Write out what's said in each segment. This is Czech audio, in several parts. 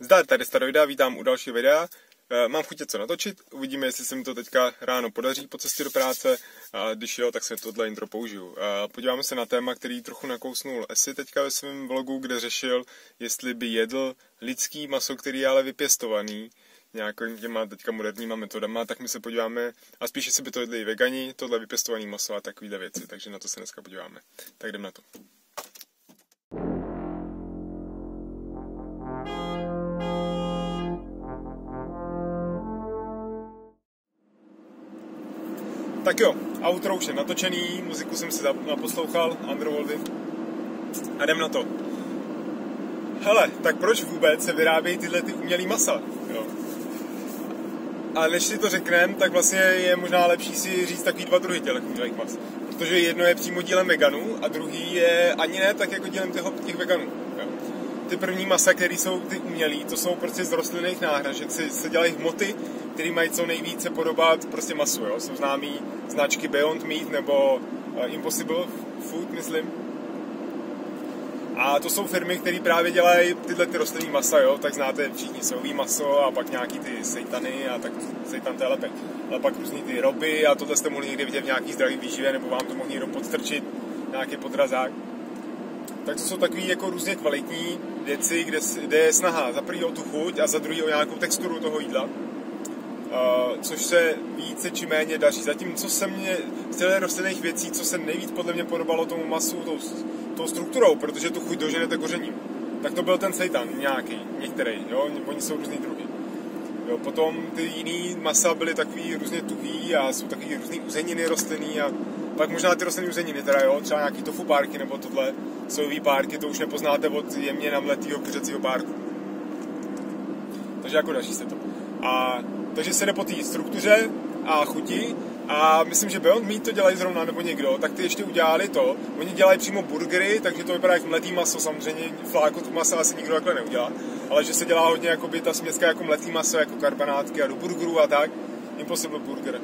Zdar, tady Staroida, vítám u dalšího videa. Eh, mám chuť co natočit, uvidíme, jestli se mi to teďka ráno podaří po cestě do práce a když jo, tak se tohle intro použiju. Podíváme se na téma, který trochu nakousnul Esi teďka ve svém vlogu, kde řešil, jestli by jedl lidský maso, který je ale vypěstovaný nějakým těma teďka moderníma metodama, tak my se podíváme, a spíš jestli by to jedli i vegani, tohle vypěstovaný maso a takovéhle věci, takže na to se dneska podíváme. Tak jdem na to. Tak jo, outro už je natočený, muziku jsem si naposlouchal, Underworldy. A jdem na to. Hele, tak proč vůbec se vyrábějí tyhle ty umělý masa? Jo. A než si to řekneme, tak vlastně je možná lepší si říct takový dva druhy těch umělých mas. Protože jedno je přímo dílem veganů a druhý je ani ne tak jako dílem těch, těch veganů. Jo. Ty první masa, které jsou ty umělý, to jsou prostě z rostlinných náhrad, že se dělají hmoty, které mají co nejvíce podobat prostě masu. Jo. Jsou známý značky Beyond Meat nebo uh, Impossible Food, myslím. A to jsou firmy, které právě dělají tyhle ty rostlinný masa, jo, tak znáte všichni sojový maso a pak nějaký ty sejtany a tak sejtan to je lepek. Ale pak různý ty roby a tohle jste mohli někdy vidět v nějaký zdravý výživě nebo vám to mohli někdo podstrčit, nějaký podrazák. Tak to jsou takové jako různě kvalitní věci, kde, kde je snaha za prvý o tu chuť a za druhý o nějakou texturu toho jídla Což se více či méně daří. Zatím, co se mě z těch rostlinných věcí, co se nejvíc podle mě podobalo tomu masu, tou, tou strukturou, protože tu chuť doženete kořením, tak to byl ten seitan nějaký, některý, jo, oni jsou různý druhy. Jo, potom ty jiný masa byly takový různě tuhý a jsou takový různý uzeniny rostlinný a pak možná ty rostlinné uzeniny, teda jo, třeba nějaký tofu párky nebo tohle sojový párky, to už nepoznáte od jemně namletého kuřecího párku. Takže jako daří se to. A takže se jde po té struktuře a chuti a myslím, že Beyond Meat to dělají zrovna nebo někdo, tak ty ještě udělali to. Oni dělají přímo burgery, takže to vypadá jako mletý maso, samozřejmě flákot masa asi nikdo takhle neudělá, ale že se dělá hodně jako by ta směska jako mletý maso, jako karbanátky a do burgerů a tak. Impossible Burger.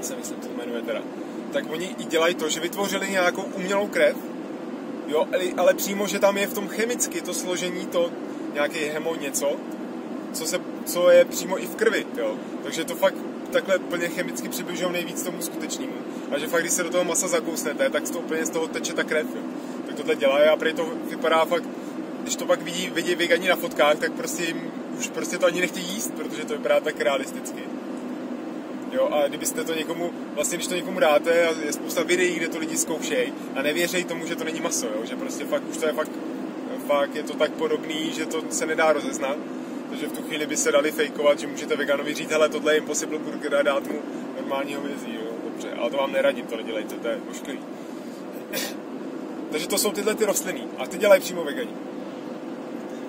Se myslím, to jmenuje teda. Tak oni i dělají to, že vytvořili nějakou umělou krev, jo, ale, ale přímo, že tam je v tom chemicky to složení, to nějaký hemo něco, co, se, co je přímo i v krvi, jo. Takže to fakt takhle plně chemicky přibližují nejvíc tomu skutečnému. A že fakt, když se do toho masa zakousnete, tak to úplně z toho teče ta krev, jo. Tak tohle dělají a prý to vypadá fakt, když to pak vidí, vidí vegani na fotkách, tak prostě jim, už prostě to ani nechtějí jíst, protože to vypadá tak realisticky. Jo, a kdybyste to někomu, vlastně když to někomu dáte, a je spousta videí, kde to lidi zkoušejí a nevěří tomu, že to není maso, jo, že prostě fakt už to je fakt, fakt je to tak podobný, že to se nedá rozeznat, takže v tu chvíli by se dali fejkovat, že můžete veganovi říct, hele, tohle je Impossible Burger a dát mu normálního hovězí, jo, dobře, ale to vám neradím, to nedělejte, to je ošklivý. Takže to jsou tyhle ty rostliny a ty dělají přímo vegani.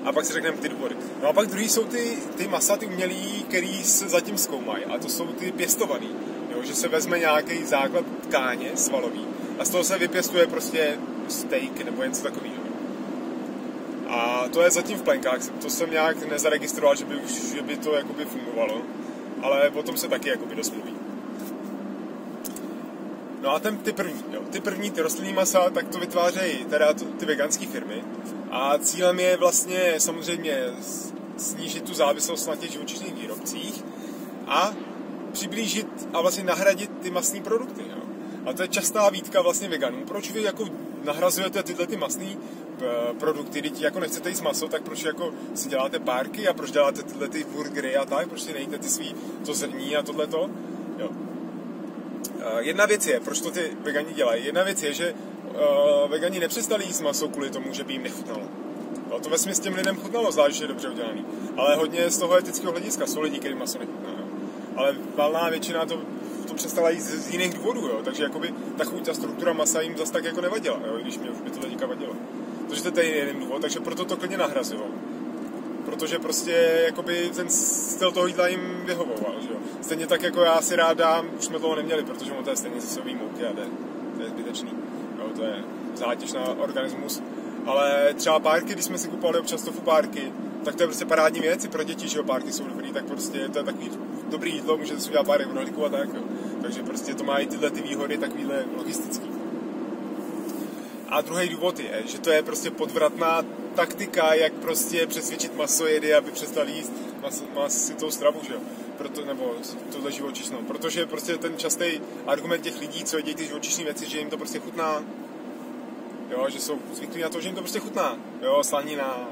A pak si řekneme ty důvody. No a pak druhý jsou ty, ty masa, ty umělý, který se zatím zkoumají. A to jsou ty pěstovaný. Jo, že se vezme nějaký základ tkáně svalový a z toho se vypěstuje prostě steak nebo něco takového. A to je zatím v plenkách, to jsem nějak nezaregistroval, že by, že by to jakoby fungovalo, ale potom se taky jakoby dost mluví. No a ten, ty první, jo, ty první, ty rostlinný masa, tak to vytvářejí teda ty veganské firmy a cílem je vlastně samozřejmě snížit tu závislost na těch živočišných výrobcích a přiblížit a vlastně nahradit ty masní produkty. Jo. A to je častá výtka vlastně veganů. Proč vy jako nahrazujete tyhle ty masné produkty, když jako nechcete jíst maso, tak proč jako si děláte párky a proč děláte tyhle ty burgery a tak, proč si nejíte ty svý to zrní a tohleto, jo. Eh, jedna věc je, proč to ty vegani dělají, jedna věc je, že uh, vegani nepřestali jíst maso kvůli tomu, že by jim nechutnalo. No, to ve smyslu těm lidem chutnalo, zvlášť, že je dobře udělaný. Ale hodně z toho etického hlediska jsou lidi, kteří maso nechutná. Jo. Ale valná většina to, to přestala jíst z, z jiných důvodů, jo. takže jakoby ta chuť, ta struktura masa jim zase tak jako nevadila, jo, když mě už by to teďka vadilo. Takže to je jeden důvod, takže proto to klidně nahrazují. Protože prostě jakoby ten styl toho jídla jim vyhovoval, že jo. Stejně tak jako já si rád dám, už jsme toho neměli, protože mu to je stejně ze sobý mouky a je, to je zbytečný. Jo, to je zátěž na organismus. Ale třeba párky, když jsme si kupovali občas tofu párky, tak to je prostě parádní věc, pro děti, že jo, párky jsou dobrý, tak prostě to je takový dobrý jídlo, můžete si udělat párek v rohlíku a tak, jo. Takže prostě to má i tyhle ty výhody takovýhle logistický. A druhý důvod je, že to je prostě podvratná taktika, jak prostě přesvědčit masojedy, aby přestali jíst mas, masitou stravu, že jo? Proto, nebo tohle živočišnou. Protože prostě ten častý argument těch lidí, co jedí ty živočišné věci, že jim to prostě chutná, jo, že jsou zvyklí na to, že jim to prostě chutná, jo, slanina,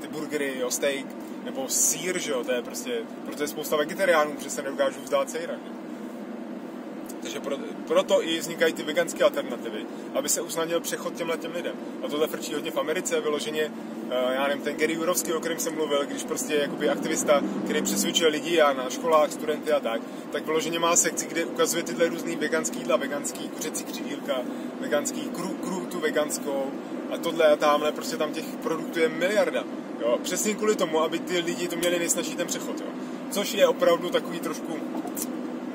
ty burgery, jo, steak, nebo sír, že jo, to je prostě, protože je spousta vegetariánů, přesně nedokážu vzdát sejra, že? Takže pro, proto i vznikají ty veganské alternativy, aby se usnadnil přechod těmhle těm lidem. A tohle frčí hodně v Americe, vyloženě, uh, já nevím, ten Gary Jurovský, o kterém jsem mluvil, když prostě jakoby aktivista, který přesvědčuje lidi a na školách, studenty a tak, tak vyloženě má sekci, kde ukazuje tyhle různý veganský jídla, veganský kuřecí křidílka, veganský kru, kru tu veganskou a tohle a tamhle, prostě tam těch produktů je miliarda. Jo? Přesně kvůli tomu, aby ty lidi to měli nejsnažší ten přechod. Jo? Což je opravdu takový trošku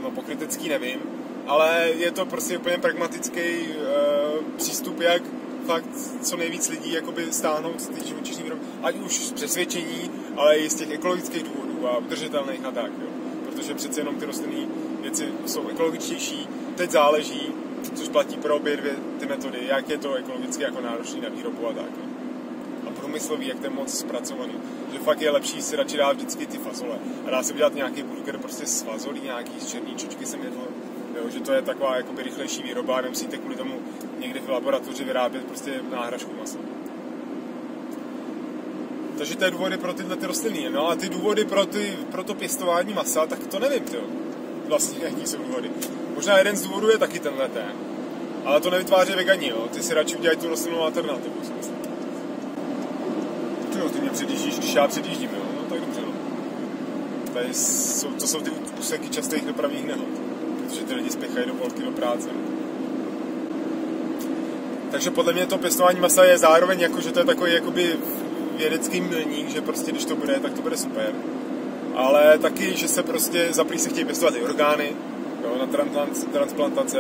no, pokrytecký, nevím, ale je to prostě úplně pragmatický uh, přístup, jak fakt co nejvíc lidí jakoby stáhnout z těch živočišných výrob, ať už z přesvědčení, ale i z těch ekologických důvodů a udržitelných a tak, jo. Protože přece jenom ty rostlinné věci jsou ekologičtější, teď záleží, což platí pro obě dvě ty metody, jak je to ekologicky jako náročný na výrobu a tak. Jo. A průmyslový, jak to je moc zpracovaný. Že fakt je lepší si radši dát vždycky ty fazole. A dá se udělat nějaký burger prostě s fazolí, nějaký z černý čočky jsem jedl jo, že to je taková jakoby rychlejší výroba, nemusíte kvůli tomu někde v laboratoři vyrábět prostě náhražku masa. Takže to je důvody pro tyhle ty rostliny. No a ty důvody pro, ty, pro to pěstování masa, tak to nevím, ty. Vlastně, jaký jsou důvody. Možná jeden z důvodů je taky tenhle ten. Ale to nevytváří vegani, jo. Ty si radši udělají tu rostlinnou alternativu, si myslím. Ty, ty mě předjíždíš, když já předjíždím, jo. No tak dobře, no. Tady jsou, to jsou ty úseky častých dopravních nehod protože ty lidi spěchají do polky do práce. Takže podle mě to pěstování masa je zároveň jako, že to je takový jakoby vědecký milník, že prostě když to bude, tak to bude super. Ale taky, že se prostě za se chtějí pěstovat i orgány jo, na transplantace,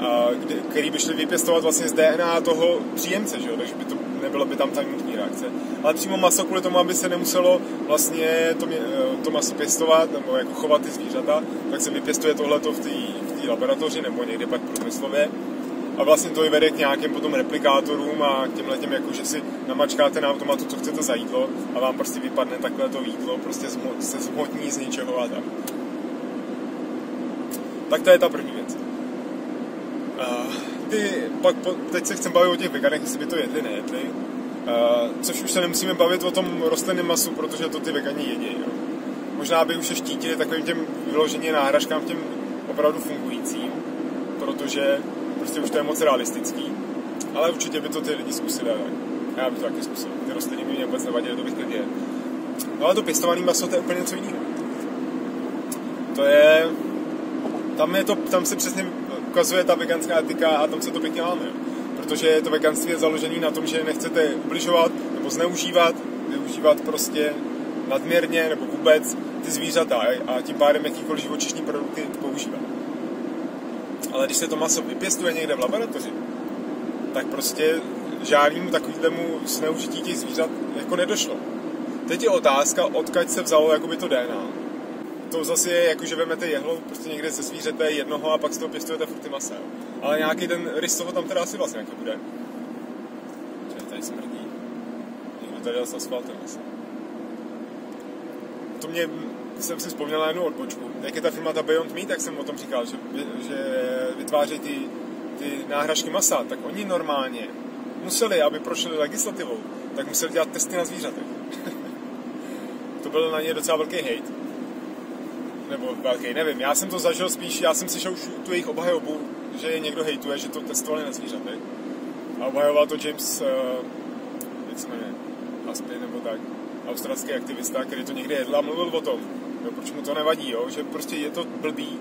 a kdy, který by šli vypěstovat vlastně z DNA toho příjemce, že jo? takže by to nebylo by tam ta nutní reakce. Ale přímo maso kvůli tomu, aby se nemuselo vlastně to, to maso pěstovat nebo jako chovat ty zvířata, tak se vypěstuje tohleto v té v laboratoři nebo někde pak průmyslově. A vlastně to i vede k nějakým potom replikátorům a k těmhle těm, jako že si namačkáte na automatu, co chcete za jídlo a vám prostě vypadne takhle to jídlo, prostě se zhmotní z ničeho a tak. Tak to je ta první věc. Uh, ty, pak, po, teď se chcem bavit o těch veganech, jestli by to jedli, nejedli. Uh, což už se nemusíme bavit o tom rostlinném masu, protože to ty vegani jedí. Jo. Možná by už se štítili takovým těm vyloženě náhražkám těm opravdu fungujícím, protože prostě už to je moc realistický. Ale určitě by to ty lidi zkusili, ale já bych to taky zkusil. Ty rostliny by mě vůbec nevadily, to bych klidně. No ale to pěstované maso, to je úplně něco jiného. To je... Tam, je to, tam se přesně ukazuje ta veganská etika a tam se to pěkně láme. Protože to veganství je založené na tom, že nechcete ubližovat nebo zneužívat, využívat prostě nadměrně nebo vůbec ty zvířata a tím pádem jakýkoliv živočišní produkty používat. Ale když se to maso vypěstuje někde v laboratoři, tak prostě žádnému takovému zneužití těch zvířat jako nedošlo. Teď je otázka, odkud se vzalo jakoby to DNA to zase je jako, že vemete jehlo prostě někde ze zvířete jednoho a pak z toho pěstujete furt ty masa. Ale nějaký ten rys toho tam teda asi vlastně jako bude. Že tady smrdí. Někdo tady s asfaltem asi. To mě, jsem si vzpomněl na jednu odbočku. Jak je ta firma ta Beyond Meat, tak jsem o tom říkal, že, že vytváří ty, ty náhražky masa, tak oni normálně museli, aby prošli legislativou, tak museli dělat testy na zvířatech. to byl na ně docela velký hate nebo velký, nevím. Já jsem to zažil spíš, já jsem slyšel už tu jejich obhajobu, že je někdo hejtuje, že to testovali na zvířatech. A obhajoval to James, uh, jak se jmenuje, Aspy nebo tak, australský aktivista, který to někdy jedl a mluvil o tom, jo, proč mu to nevadí, jo, že prostě je to blbý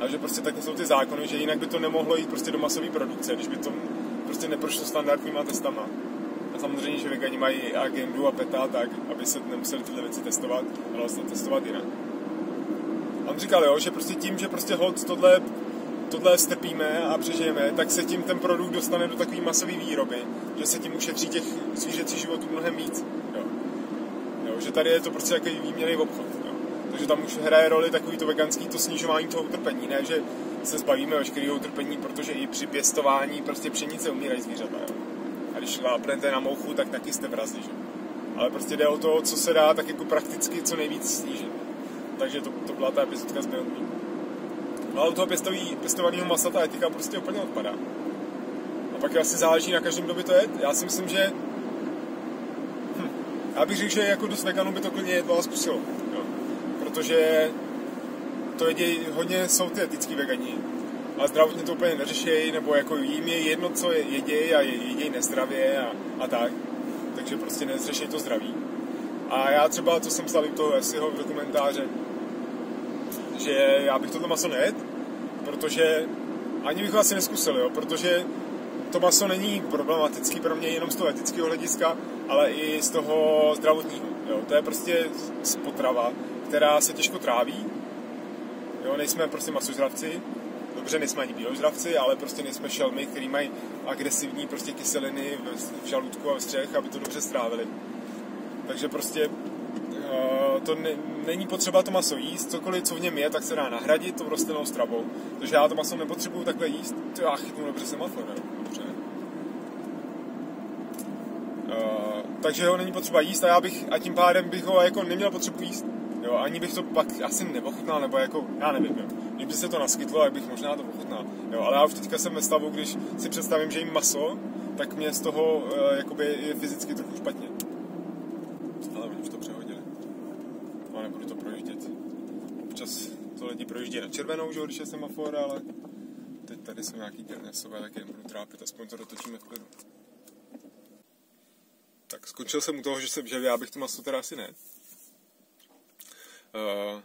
a že prostě takhle jsou ty zákony, že jinak by to nemohlo jít prostě do masové produkce, když by to prostě neprošlo standardníma testama. A samozřejmě, že vegani mají agendu a peta tak, aby se nemuseli tyhle věci testovat, ale vlastně testovat jinak. On říkal, jo, že prostě tím, že prostě hod tohle, tohle strpíme a přežijeme, tak se tím ten produkt dostane do takové masové výroby, že se tím ušetří těch zvířecích životů mnohem víc. Jo. Jo, že tady je to prostě takový výměný obchod. Jo. Takže tam už hraje roli takový to veganský, to snižování toho utrpení, ne, že se zbavíme veškerého utrpení, protože i při pěstování prostě pšenice umírají zvířata. Jo. A když lápnete na mouchu, tak taky jste vrazli, že? ale prostě jde o to, co se dá tak jako prakticky co nejvíc snížit. Takže to, to byla ta epizodka z Beyond No a u toho pěstový, pěstovaného masa ta etika prostě úplně odpadá. A pak asi záleží na každém, kdo by to je. Já si myslím, že hm, já bych řekl, že jako dost veganů by to klidně jedlo a zkusilo. Jo. Protože to jedí, hodně jsou ty etický vegani a zdravotně to úplně neřešejí, nebo jako jim je jedno, co je, jedějí a jedějí nezdravě a, a tak. Takže prostě nezřešejí to zdraví. A já třeba, co jsem psal i toho v dokumentáře, že já bych toto maso nejet, protože ani bych ho asi neskusil, jo, protože to maso není problematický pro mě jenom z toho etického hlediska, ale i z toho zdravotního. Jo. To je prostě potrava, která se těžko tráví. Jo, nejsme prostě masožravci, dobře, nejsme ani bíložravci, ale prostě nejsme šelmy, který mají agresivní prostě kyseliny v, v žaludku a v střech, aby to dobře strávili. Takže prostě uh, to ne, není potřeba to maso jíst, cokoliv, co v něm je, tak se dá nahradit tou rostlinnou stravou. Takže já to maso nepotřebuju takhle jíst. To já chytnu dobře semafor, ne? Dobře. Uh, takže ho není potřeba jíst a já bych, a tím pádem bych ho jako neměl potřebu jíst. Jo, ani bych to pak asi nepochutnal, nebo jako, já nevím, jo. Kdyby se to naskytlo, tak bych možná to pochutnal. Jo, ale já už teďka jsem ve stavu, když si představím, že jim maso, tak mě z toho uh, jakoby je fyzicky trochu špatně. Ale oni už to přehodili. No, nebudu to projíždět. Občas to lidi projíždí na červenou, že když je semafor, ale teď tady jsou nějaký dělněsové, tak je budu trápit, aspoň to dotočíme v klidu. Tak skončil jsem u toho, že, jsem, že já bych to maso teda asi ne. Uh,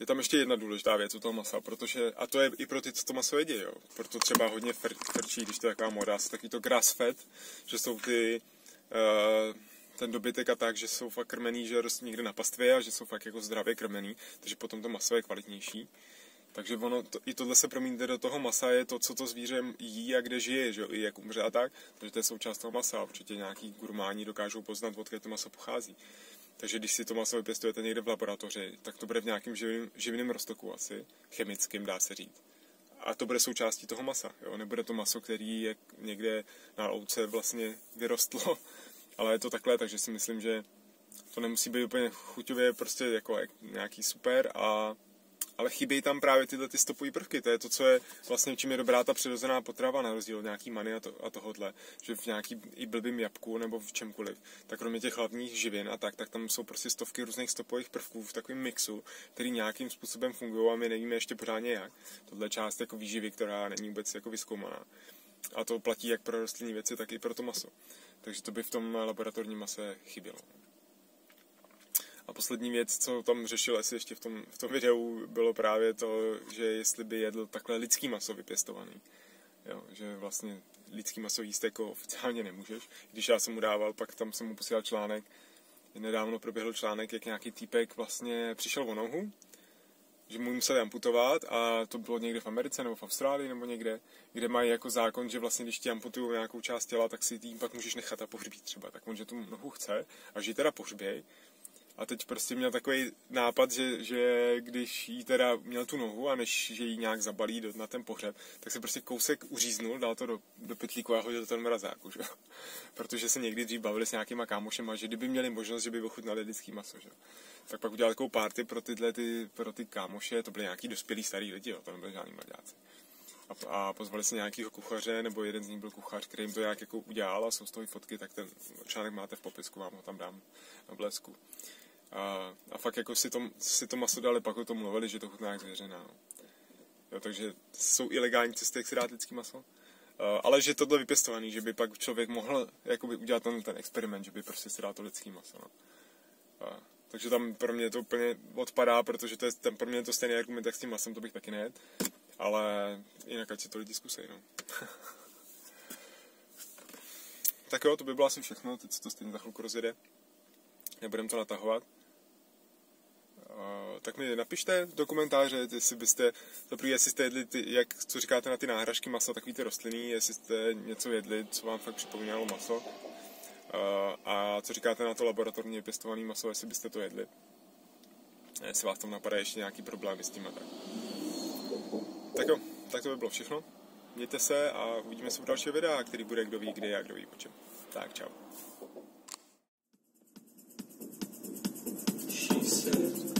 je tam ještě jedna důležitá věc u toho masa, protože, a to je i pro ty, co to maso jedí, jo. Proto třeba hodně frčí, když to je taková moda, taky to grass fed, že jsou ty, uh, ten dobytek a tak, že jsou fakt krmený, že rostí někde na pastvě a že jsou fakt jako zdravě krmený, takže potom to maso je kvalitnější. Takže ono, to, i tohle se promítne do toho masa, je to, co to zvíře jí a kde žije, že jo, i jak umře a tak, takže to je součást toho masa. Určitě nějaký gurmáni dokážou poznat, odkud to maso pochází. Takže když si to maso vypěstujete někde v laboratoři, tak to bude v nějakém živým, živném roztoku asi, chemickým dá se říct. A to bude součástí toho masa, jo? nebude to maso, který je někde na louce vlastně vyrostlo, ale je to takhle, takže si myslím, že to nemusí být úplně chuťově prostě jako nějaký super a ale chybějí tam právě tyhle ty stopové prvky. To je to, co je vlastně, čím je dobrá ta přirozená potrava, na rozdíl od nějaký many a, to, a tohodle. Že v nějaký i blbým jabku nebo v čemkoliv, tak kromě těch hlavních živin a tak, tak tam jsou prostě stovky různých stopových prvků v takovém mixu, který nějakým způsobem fungují a my nevíme ještě pořádně jak. Tohle část jako výživy, která není vůbec jako vyskoumaná. A to platí jak pro rostlinní věci, tak i pro to maso. Takže to by v tom laboratorním mase chybělo. A poslední věc, co tam řešil asi ještě v tom, v tom videu, bylo právě to, že jestli by jedl takhle lidský maso vypěstovaný. Jo, že vlastně lidský maso jíst jako oficiálně nemůžeš. Když já jsem mu dával, pak tam jsem mu posílal článek, nedávno proběhl článek, jak nějaký týpek vlastně přišel o nohu, že mu museli amputovat a to bylo někde v Americe nebo v Austrálii nebo někde, kde mají jako zákon, že vlastně když ti amputují nějakou část těla, tak si tím pak můžeš nechat a pohřbít třeba. Tak on, že tu nohu chce a že ji teda pohřběj, a teď prostě měl takový nápad, že, že když jí teda měl tu nohu a než že ji nějak zabalí do, na ten pohřeb, tak se prostě kousek uříznul, dal to do, do pytlíku a hodil to ten mrazáku, že? Protože se někdy dřív bavili s nějakýma kámošema, že kdyby měli možnost, že by ochutnali lidský maso, že? Tak pak udělal takovou party pro tyhle ty, pro ty kámoše, to byly nějaký dospělí starý lidi, jo, to nebyly žádný mladáci. A, a pozvali se nějakého kuchaře, nebo jeden z nich byl kuchař, který jim to nějak jako udělal a jsou z toho fotky, tak ten článek máte v popisku, vám ho tam dám na blesku. A, a fakt jako si to, si to maso dali, pak o tom mluvili, že to chutná jak zvěřená. No. Jo, takže jsou ilegální cesty, jak si dát lidský maso. Uh, ale že tohle vypěstovaný, že by pak člověk mohl jakoby udělat ten, ten experiment, že by prostě si dal to lidský maso. No. Uh, takže tam pro mě to úplně odpadá, protože to je, tam pro mě je to stejný argument jak s tím masem, to bych taky nejet. Ale jinak ať si to lidi zkusej, no. tak jo, to by bylo asi všechno, teď se to stejně za chvilku rozjede. Nebudem to natahovat tak mi napište do komentáře, jestli byste, za jestli jste jedli, ty, jak, co říkáte na ty náhražky masa, takový ty rostliny, jestli jste něco jedli, co vám fakt připomínalo maso. A co říkáte na to laboratorně pěstované maso, jestli byste to jedli? Jestli vás tam napadá ještě nějaký problémy s tím a tak. Tak jo, tak to by bylo všechno. Mějte se a uvidíme se v dalšího videa, který bude kdo ví kde a kdo ví o čem. Tak čau. She said.